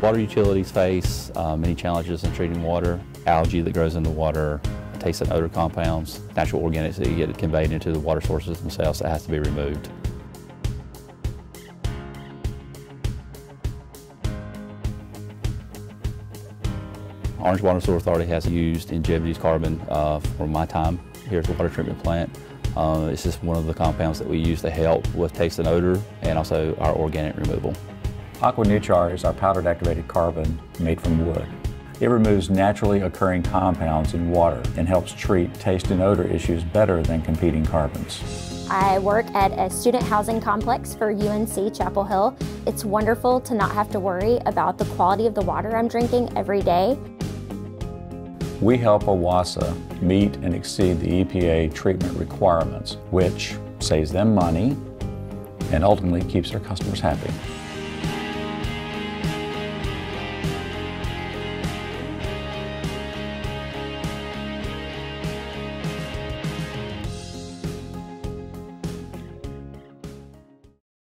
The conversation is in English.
Water utilities face uh, many challenges in treating water, algae that grows in the water, taste and odor compounds, natural organics that get conveyed into the water sources themselves that has to be removed. Orange Water Sewer Authority has used Ingevity's carbon uh, for my time here at the water treatment plant. Uh, it's just one of the compounds that we use to help with taste and odor and also our organic removal. AquaNuchar is our powdered activated carbon made from wood. It removes naturally occurring compounds in water and helps treat taste and odor issues better than competing carbons. I work at a student housing complex for UNC Chapel Hill. It's wonderful to not have to worry about the quality of the water I'm drinking every day. We help OWASA meet and exceed the EPA treatment requirements, which saves them money and ultimately keeps their customers happy.